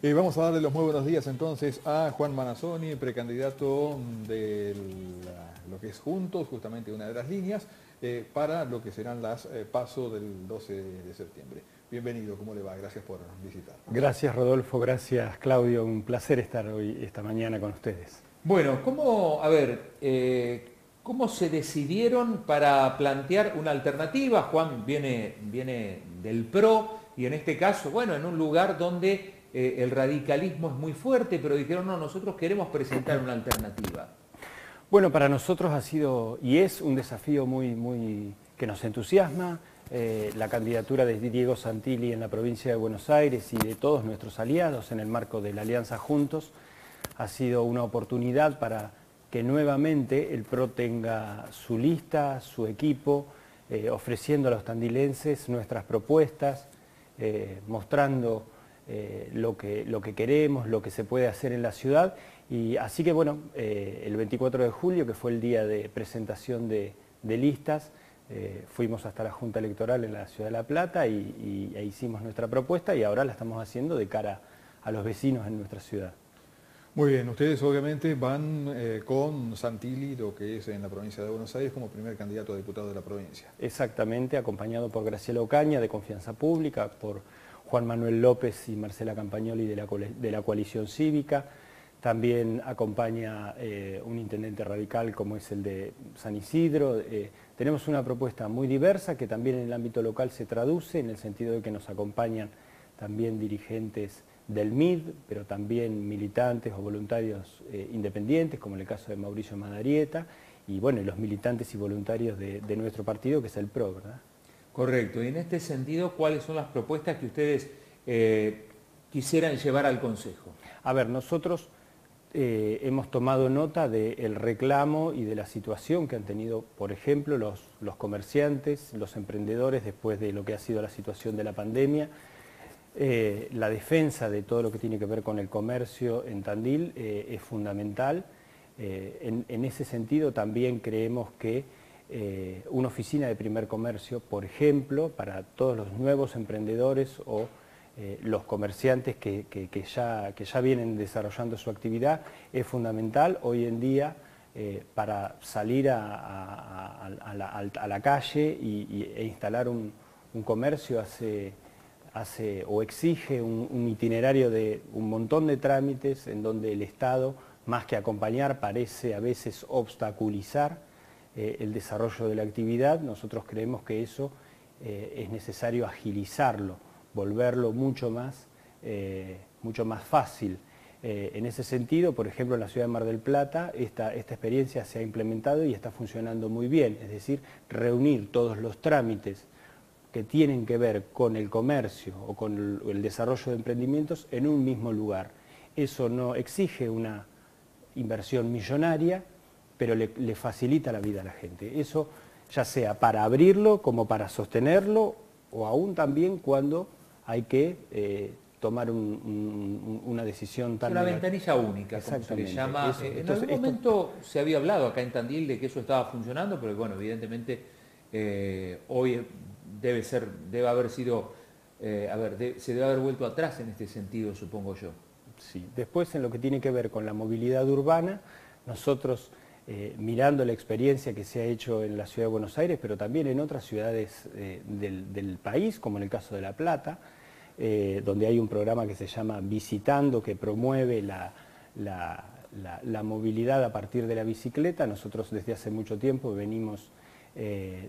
Eh, vamos a darle los muy buenos días entonces a Juan Manazoni, precandidato de lo que es Juntos, justamente una de las líneas, eh, para lo que serán las eh, pasos del 12 de septiembre. Bienvenido, ¿cómo le va? Gracias por visitar. Gracias Rodolfo, gracias Claudio, un placer estar hoy, esta mañana con ustedes. Bueno, ¿cómo, a ver, cómo se decidieron para plantear una alternativa? Juan viene, viene del PRO y en este caso, bueno, en un lugar donde eh, el radicalismo es muy fuerte, pero dijeron, no, nosotros queremos presentar una alternativa. Bueno, para nosotros ha sido y es un desafío muy, muy que nos entusiasma. Eh, la candidatura de Diego Santilli en la provincia de Buenos Aires y de todos nuestros aliados en el marco de la Alianza Juntos ha sido una oportunidad para que nuevamente el PRO tenga su lista, su equipo, eh, ofreciendo a los tandilenses nuestras propuestas, mostrando eh, lo, que, lo que queremos, lo que se puede hacer en la ciudad. Y así que bueno, eh, el 24 de julio, que fue el día de presentación de, listas, eh, fuimos hasta la Junta Electoral en la Ciudad de La Plata y, e hicimos nuestra propuesta y ahora la estamos haciendo de cara a los vecinos en nuestra ciudad. Muy bien, ustedes obviamente van con Santilli, lo que es en la provincia de Buenos Aires, como primer candidato a diputado de la provincia. Exactamente, acompañado por Graciela Ocaña, de Confianza Pública, por Juan Manuel López y Marcela Campagnoli de la, coalición cívica. También acompaña eh, un intendente radical como es el de San Isidro. Eh, tenemos una propuesta muy diversa que también en el ámbito local se traduce en el sentido de que nos acompañan también dirigentes del MID, pero también militantes o voluntarios eh, independientes, como en el caso de Mauricio Madarieta, y bueno, los militantes y voluntarios de, de nuestro partido, que es el PRO, ¿verdad? Correcto. Y en este sentido, ¿cuáles son las propuestas que ustedes eh, quisieran llevar al Consejo? A ver, nosotros eh, hemos tomado nota del reclamo y de la situación que han tenido, por ejemplo, los, comerciantes, los emprendedores después de lo que ha sido la situación de la pandemia. Eh, la defensa de todo lo que tiene que ver con el comercio en Tandil es fundamental. en, ese sentido también creemos que eh, una oficina de primer comercio, por ejemplo, para todos los nuevos emprendedores o eh, los comerciantes que, ya, que, ya, vienen desarrollando su actividad, es fundamental hoy en día eh, para salir a, la, calle y, e instalar un, comercio hace, hace, o exige un, un itinerario de un montón de trámites en donde el Estado, más que acompañar, parece a veces obstaculizar eh, el desarrollo de la actividad, nosotros creemos que eso eh, es necesario agilizarlo, volverlo mucho más, eh, mucho más fácil. en ese sentido, por ejemplo, en la ciudad de Mar del Plata, esta, esta experiencia se ha implementado y está funcionando muy bien, es decir, reunir todos los trámites que tienen que ver con el comercio o con el desarrollo de emprendimientos en un mismo lugar. Eso no exige una inversión millonaria, pero le, facilita la vida a la gente. Eso ya sea para abrirlo como para sostenerlo o aún también cuando hay que eh, tomar una decisión tan... Una ventanilla única, como se le llama. Eh, en algún momento se había hablado acá en Tandil de que eso estaba funcionando, pero bueno, evidentemente eh, hoy debe ser, debe haber sido, a ver, se debe haber vuelto atrás en este sentido, supongo yo. Sí, después en lo que tiene que ver con la movilidad urbana, nosotros eh, mirando la experiencia que se ha hecho en la ciudad de Buenos Aires, pero también en otras ciudades eh, del, país, como en el caso de La Plata, eh, donde hay un programa que se llama Visitando, que promueve la, movilidad a partir de la bicicleta. Nosotros desde hace mucho tiempo venimos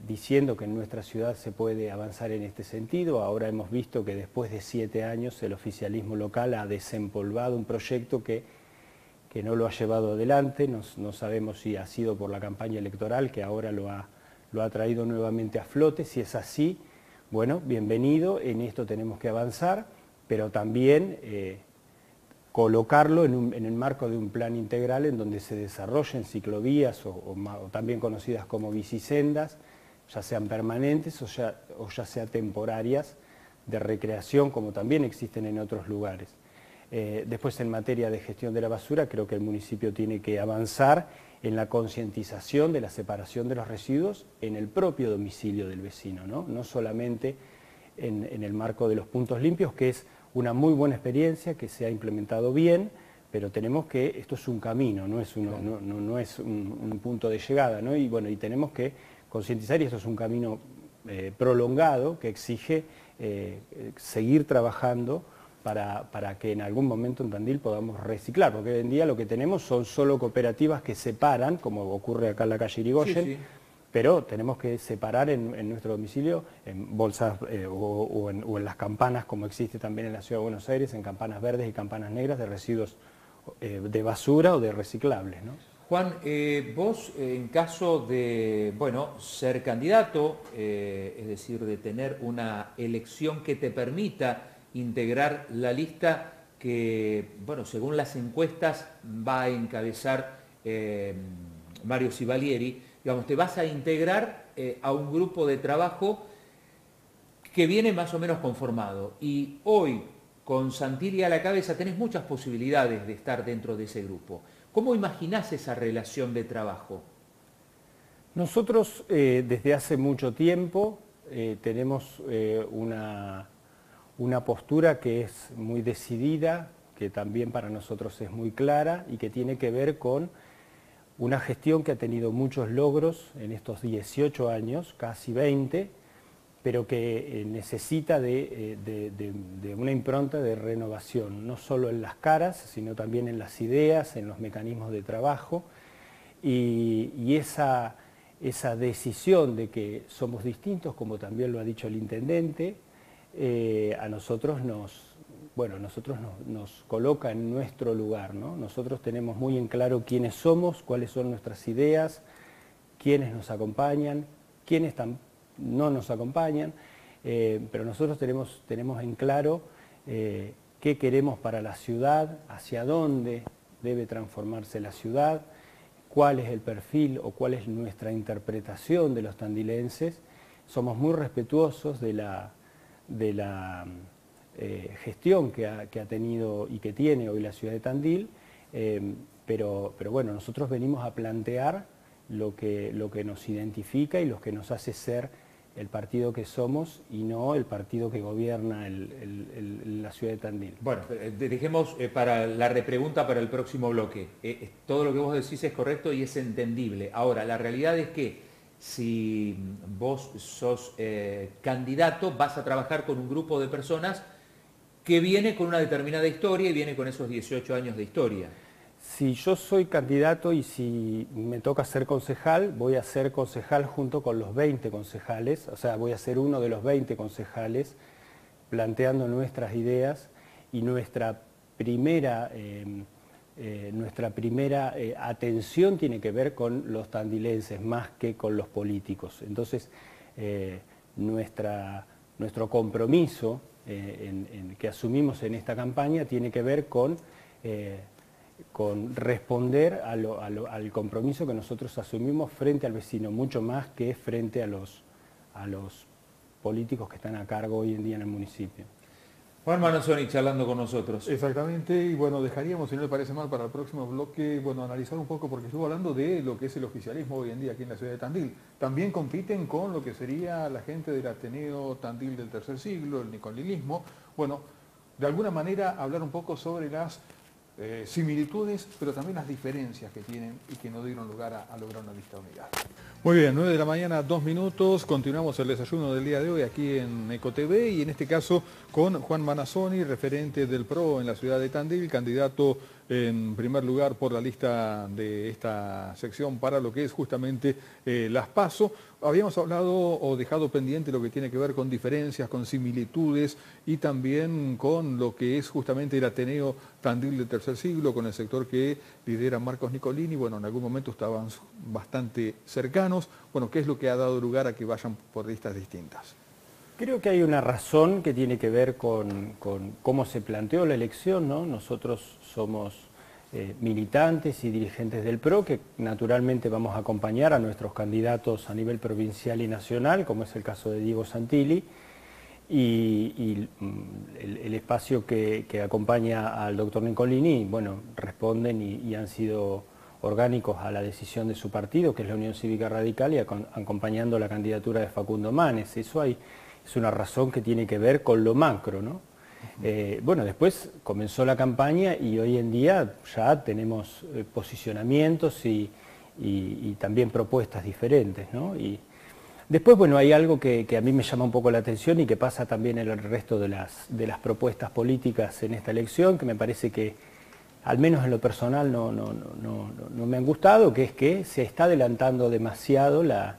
diciendo que en nuestra ciudad se puede avanzar en este sentido. Ahora hemos visto que después de siete años el oficialismo local ha desempolvado un proyecto que que no lo ha llevado adelante, no, sabemos si ha sido por la campaña electoral que ahora lo ha, lo ha traído nuevamente a flote, si es así, bueno, bienvenido, en esto tenemos que avanzar, pero también eh, colocarlo en, el marco de un plan integral en donde se desarrollen ciclovías o, también conocidas como bicisendas, ya sean permanentes o ya, o ya temporarias, de recreación como también existen en otros lugares. Eh, después, en materia de gestión de la basura, creo que el municipio tiene que avanzar en la concientización de la separación de los residuos en el propio domicilio del vecino, no, solamente en, el marco de los puntos limpios, que es una muy buena experiencia que se ha implementado bien, pero tenemos que, esto es un camino, no es, no, es un, punto de llegada, ¿no? y, bueno, y tenemos que concientizar, y esto es un camino eh, prolongado que exige eh, seguir trabajando para, que en algún momento en Tandil podamos reciclar, porque hoy en día lo que tenemos son solo cooperativas que separan, como ocurre acá en la calle Irigoyen, pero tenemos que separar en, nuestro domicilio en bolsas eh, o, en, las campanas, como existe también en la Ciudad de Buenos Aires, en campanas verdes y campanas negras de residuos eh, de basura o de reciclables. Juan, eh, vos en caso de bueno, ser candidato, es decir, de tener una elección que te permita integrar la lista que, bueno, según las encuestas va a encabezar Mario Sivalieri, digamos, te vas a integrar eh, a un grupo de trabajo que viene más o menos conformado. Y hoy, con Santilli a la cabeza, tenés muchas posibilidades de estar dentro de ese grupo. ¿Cómo imaginás esa relación de trabajo? Nosotros eh, desde hace mucho tiempo eh, tenemos una, una postura que es muy decidida, que también para nosotros es muy clara y que tiene que ver con una gestión que ha tenido muchos logros en estos 18 años, casi 20, pero que eh, necesita eh, de, una impronta de renovación, no solo en las caras, sino también en las ideas, en los mecanismos de trabajo, y, esa, esa, decisión de que somos distintos, como también lo ha dicho el intendente, eh, a nosotros nos, bueno, nosotros nos, coloca en nuestro lugar, ¿no? Nosotros tenemos muy en claro quiénes somos, cuáles son nuestras ideas, quiénes nos acompañan, quiénes no nos acompañan, eh, pero nosotros tenemos, tenemos en claro eh, qué queremos para la ciudad, hacia dónde debe transformarse la ciudad, cuál es el perfil o cuál es nuestra interpretación de los tandilenses. Somos muy respetuosos de la, de la eh, gestión que ha, tenido y que tiene hoy la ciudad de Tandil, eh, pero, pero, bueno, nosotros venimos a plantear lo que, lo que nos identifica y lo que nos hace ser el partido que somos y no el partido que gobierna la ciudad de Tandil. Bueno, eh, dejemos para la repregunta para el próximo bloque. todo lo que vos decís es correcto y es entendible. Ahora, la realidad es que si vos sos candidato, vas a trabajar con un grupo de personas que viene con una determinada historia y viene con esos 18 años de historia. Si yo soy candidato y si me toca ser concejal, voy a ser concejal junto con los 20 concejales, o sea, voy a ser uno de los 20 concejales planteando nuestras ideas y nuestra primera, em, eh, nuestra primera eh, atención tiene que ver con los tandilenses más que con los políticos. Entonces, eh, nuestra, nuestro compromiso que asumimos en esta campaña tiene que ver con, con responder al compromiso que nosotros asumimos frente al vecino, mucho más que frente a los, a los políticos que están a cargo hoy en día en el municipio. Juan Manzoni charlando con nosotros. Exactamente, y bueno, dejaríamos, si no le parece mal, para el próximo bloque, bueno, analizar un poco, porque estuvo hablando de lo que es el oficialismo hoy en día aquí en la ciudad de Tandil. También compiten con lo que sería la gente del Ateneo Tandil del tercer siglo, el nicolilismo. Bueno, de alguna manera hablar un poco sobre las eh, similitudes, pero también las diferencias que tienen y que no dieron lugar a, lograr una lista unidad. Muy bien, 9 de la mañana, dos minutos. Continuamos el desayuno del día de hoy aquí en EcoTV y en este caso con Juan Manazoni, referente del PRO en la ciudad de Tandil, candidato en primer lugar por la lista de esta sección para lo que es justamente eh, las PASO. Habíamos hablado o dejado pendiente lo que tiene que ver con diferencias, con similitudes y también con lo que es justamente el Ateneo Tandil del tercer siglo, con el sector que lidera Marcos Nicolini. Bueno, en algún momento estaban bastante cercanos. Bueno, ¿qué es lo que ha dado lugar a que vayan por listas distintas? Creo que hay una razón que tiene que ver con, cómo se planteó la elección. ¿no? Nosotros somos eh, militantes y dirigentes del PRO que naturalmente vamos a acompañar a nuestros candidatos a nivel provincial y nacional, como es el caso de Diego Santilli, y, mm, el, espacio que, acompaña al doctor Nicolini, bueno, responden y, han sido orgánicos a la decisión de su partido, que es la Unión Cívica Radical, y acompañando la candidatura de Facundo Manes. Eso hay es una razón que tiene que ver con lo macro. ¿no? Eh, bueno, después comenzó la campaña y hoy en día ya tenemos eh, posicionamientos y, también propuestas diferentes. Y después, bueno, hay algo que, a mí me llama un poco la atención y que pasa también en el resto de las, de las propuestas políticas en esta elección, que me parece que al menos en lo personal no, no, no, me han gustado, que es que se está adelantando demasiado la,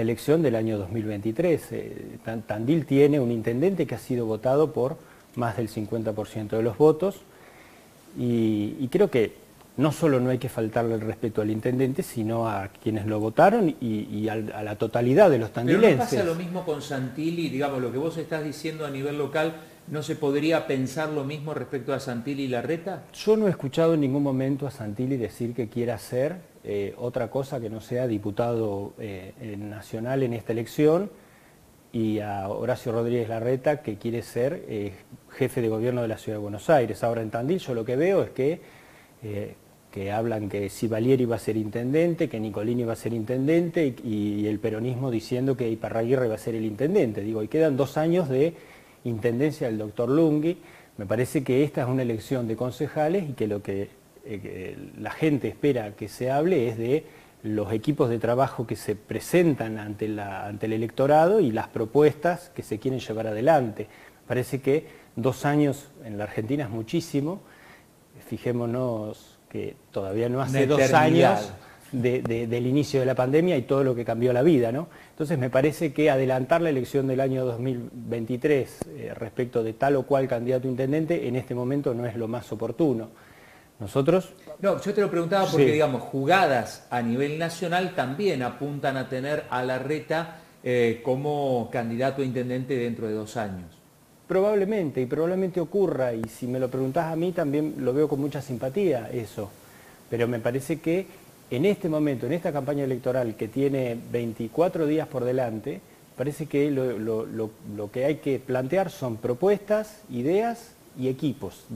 elección del año 2023. Eh, Tandil tiene un intendente que ha sido votado por más del 50% de los votos y, creo que no solo no hay que faltarle el respeto al intendente, sino a quienes lo votaron y, a, la totalidad de los tandilenses. Pero no pasa lo mismo con Santilli, digamos, lo que vos estás diciendo a nivel local ¿No se podría pensar lo mismo respecto a Santilli y Larreta? Yo no he escuchado en ningún momento a Santilli decir que quiera ser eh, otra cosa que no sea diputado eh, nacional en esta elección y a Horacio Rodríguez Larreta que quiere ser eh, jefe de gobierno de la Ciudad de Buenos Aires. Ahora en Tandil yo lo que veo es que, que hablan que si Valieri va a ser intendente, que Nicolini va a ser intendente y, el peronismo diciendo que Iparraguirre va a ser el intendente. Digo, y quedan dos años de intendencia del doctor Lungui. Me parece que esta es una elección de concejales y que lo que, eh, la gente espera que se hable es de los equipos de trabajo que se presentan ante, ante el electorado y las propuestas que se quieren llevar adelante. Parece que dos años en la Argentina es muchísimo. Fijémonos que todavía no hace dos años del inicio de la pandemia y todo lo que cambió la vida. ¿no? Entonces me parece que adelantar la elección del año 2023 eh, respecto de tal o cual candidato a intendente en este momento no es lo más oportuno. Nosotros... No, yo te lo preguntaba porque, digamos, jugadas a nivel nacional también apuntan a tener a la reta eh, como candidato a intendente dentro de dos años. Probablemente, y probablemente ocurra, y si me lo preguntás a mí también lo veo con mucha simpatía eso, pero me parece que en este momento, en esta campaña electoral que tiene 24 días por delante, parece que lo, que hay que plantear son propuestas, ideas y equipos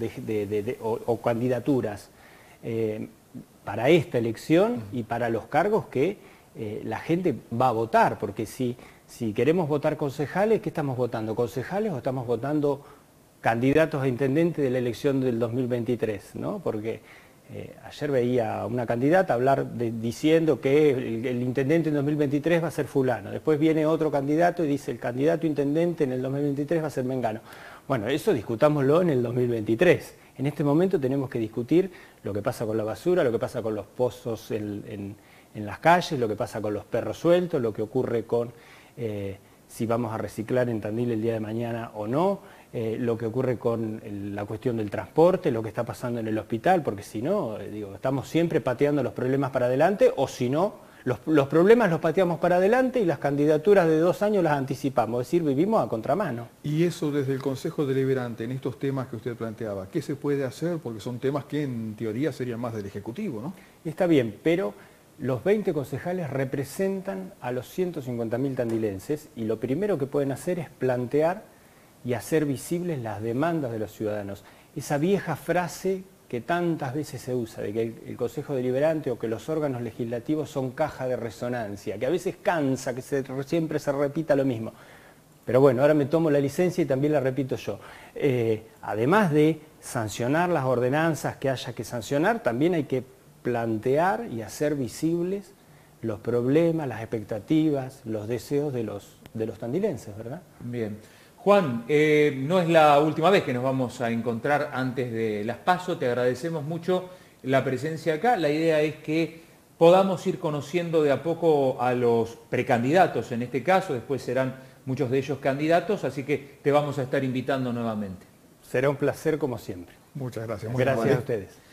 o, candidaturas eh, para esta elección y para los cargos que eh, la gente va a votar, porque si, si queremos votar concejales, ¿qué estamos votando? ¿Concejales o estamos votando candidatos a intendente de la elección del 2023? ¿no? Porque eh, ayer veía a una candidata hablar diciendo que el, intendente en 2023 va a ser fulano. Después viene otro candidato y dice el candidato intendente en el 2023 va a ser Mengano. Bueno, eso discutámoslo en el 2023. En este momento tenemos que discutir lo que pasa con la basura, lo que pasa con los pozos en, las calles, lo que pasa con los perros sueltos, lo que ocurre con eh, si vamos a reciclar en Tandil el día de mañana o no. Eh, lo que ocurre con la cuestión del transporte, lo que está pasando en el hospital, porque si no, eh, digo, estamos siempre pateando los problemas para adelante, o si no, los, problemas los pateamos para adelante y las candidaturas de dos años las anticipamos, es decir, vivimos a contramano. Y eso desde el Consejo Deliberante, en estos temas que usted planteaba, ¿qué se puede hacer? Porque son temas que en teoría serían más del Ejecutivo, ¿no? Está bien, pero los 20 concejales representan a los 150.000 tandilenses y lo primero que pueden hacer es plantear y hacer visibles las demandas de los ciudadanos. Esa vieja frase que tantas veces se usa, de que el, Consejo Deliberante o que los órganos legislativos son caja de resonancia, que a veces cansa, que siempre se repita lo mismo. Pero bueno, ahora me tomo la licencia y también la repito yo. Eh, además de sancionar las ordenanzas que haya que sancionar, también hay que plantear y hacer visibles los problemas, las expectativas, los deseos de los, de los tandilenses, ¿verdad? Bien. Juan, eh, no es la última vez que nos vamos a encontrar antes de las PASO, te agradecemos mucho la presencia acá. La idea es que podamos ir conociendo de a poco a los precandidatos en este caso, después serán muchos de ellos candidatos, así que te vamos a estar invitando nuevamente. Será un placer como siempre. Muchas gracias. gracias a ustedes.